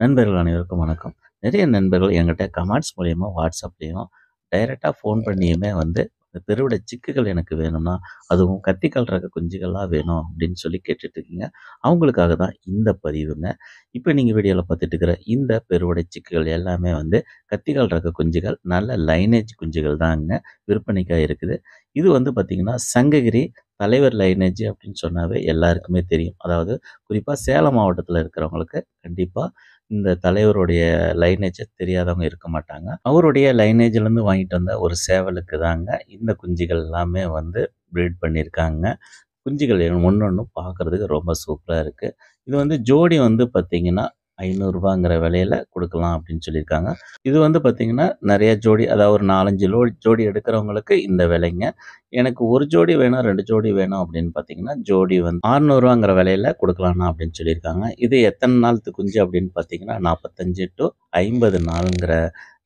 நண்பர்கள் அனைவருக்கும் வணக்கம். நிறைய நண்பர்கள் என்கிட்ட கமெண்ட்ஸ் மூலியமா WhatsAppலயும், டைரக்ட்டா ஃபோன் பண்ணியுமே வந்து, "இந்த பெருவிடை சிக்குகள் எனக்கு வேணும்னா, அதுவும் கத்திக்கால் ரக குஞ்சுகளா வேணும்." அப்படின்னு சொல்லி கேட்டுட்டு இருக்கீங்க. அவங்களுக்காக தான் இந்த பதிவுங்க. இப்ப நீங்க வீடியோல பார்த்துட்டு இருக்கிற இந்த பெருவிடை சிக்குகள் எல்லாமே வந்து கத்திக்கால் ரக குஞ்சுகள். நல்ல லைனேஜ் குஞ்சுகள் தாங்க விற்பனைக்கா இருக்குது. இது வந்து பார்த்தீங்கன்னா, சங்ககிரி தலைவர் லைனேஜ் அப்படின்னு சொன்னாவே எல்லாருக்குமே தெரியும். அதாவது குறிப்பா சேலம் மாவட்டத்தில இருக்கிறவங்களுக்கு கண்டிப்பா இந்த தலைவருடைய லைனேஜ தெரியாதவங்க இருக்க மாட்டாங்க. அவருடைய லைனேஜ்லேருந்து வாங்கிட்டு வந்த ஒரு சேவலுக்கு தாங்க இந்த குஞ்சுகள் எல்லாமே வந்து ப்ரீட் பண்ணியிருக்காங்க. குஞ்சுகள் ஒண்ணொண்ணும் பார்க்குறதுக்கு ரொம்ப சூப்பரா இருக்கு. இது வந்து ஜோடி வந்து பார்த்திங்கன்னா ஐநூறுரூபாங்கிற விலையில் கொடுக்கலாம் அப்படின்னு சொல்லியிருக்காங்க. இது வந்து பார்த்திங்கன்னா நிறைய ஜோடி அதாவது ஒரு 4, 5 லோ ஜோடி எடுக்கிறவங்களுக்கு இந்த விலைங்க. எனக்கு ஒரு ஜோடி வேணும், ரெண்டு ஜோடி வேணும் அப்படின்னு பார்த்தீங்கன்னா, ஜோடி வந்து ஆறுநூறுவாங்கிற விலையில் கொடுக்கலாம்னா அப்படின்னு சொல்லியிருக்காங்க. இது எத்தனை நாளுக்கு குஞ்சு அப்படின்னு பார்த்தீங்கன்னா, நாற்பத்தஞ்சு டு ஐம்பது நாளுங்கிற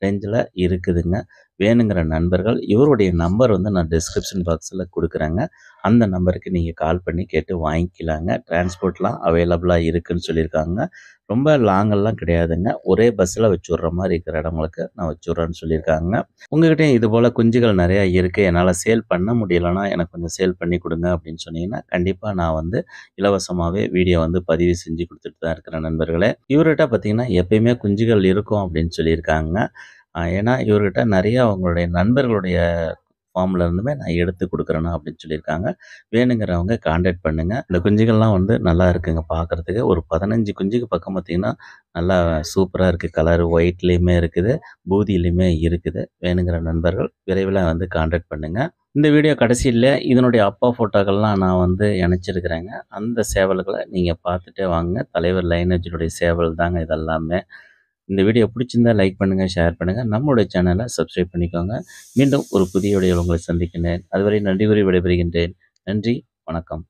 ரேஞ்சில் இருக்குதுங்க. வேணுங்கிற நண்பர்கள் இவருடைய நம்பர் வந்து நான் டிஸ்கிரிப்ஷன் பாக்ஸில் கொடுக்குறேங்க அந்த நம்பருக்கு நீங்கள் கால் பண்ணி கேட்டு வாங்கிக்கலாங்க. டிரான்ஸ்போர்ட்லாம் அவைலபிளாக இருக்குதுன்னு சொல்லியிருக்காங்க. ரொம்ப லாங்கெல்லாம் கிடையாதுங்க. ஒரே பஸ்ஸில் வச்சு மாதிரி இருக்கிற இடங்களுக்கு நான் வச்சுட்றேன்னு சொல்லியிருக்காங்க. உங்ககிட்டயும் இது போல் குஞ்சுகள் நிறையா இருக்குது என்னால் சேல் பண்ண முடியலன்னா, எனக்கு கொஞ்சம் சேல் பண்ணி கொடுங்க அப்படின்னு சொன்னீங்கன்னா, கண்டிப்பாக நான் வந்து இலவசமாகவே வீடியோ வந்து பதிவு செஞ்சு கொடுத்துட்டு தான் இருக்கிறேன் நண்பர்களே. இவர்கிட்ட பார்த்தீங்கன்னா, எப்பயுமே குஞ்சுகள் இருக்கும் அப்படின்னு சொல்லியிருக்காங்க. ஏன்னா இவர்கிட்ட நிறைய அவங்களுடைய நண்பர்களுடைய ஃபார்ம்ல இருந்துமே நான் எடுத்து குடுக்குறேண்ணா அப்படின்னு சொல்லியிருக்காங்க. வேணுங்கிறவங்க கான்டாக்ட் பண்ணுங்க. இந்த குஞ்சுகள்லாம் வந்து நல்லா இருக்குங்க பார்க்கறதுக்கு. ஒரு 15 குஞ்சுக்கு பக்கம் பார்த்தீங்கன்னா, நல்லா சூப்பராக இருக்குது கலர் ஒயிட்லேயுமே இருக்குது, பூதியிலையுமே இருக்குது. வேணுங்கிற நண்பர்கள் விரைவில் வந்து கான்டாக்ட் பண்ணுங்க. இந்த வீடியோ கடைசியில இதனுடைய அப்பா ஃபோட்டோக்கள்லாம் நான் வந்து இணைச்சிருக்கிறேங்க. அந்த சேவல்களை நீங்கள் பார்த்துட்டே வாங்க. தலைவர் லைனேஜினுடைய சேவல் தாங்க இதெல்லாமே. இந்த வீடியோ பிடிச்சிருந்தா லைக் பண்ணுங்க, ஷேர் பண்ணுங்க. நம்மளுடைய சேனலை சப்ஸ்கிரைப் பண்ணிக்கோங்க. மீண்டும் ஒரு புதிய வீடியோல உங்களை சந்திக்கின்றேன். அதுவரை நன்றி கூறி விடைபெறுகின்றேன். நன்றி, வணக்கம்.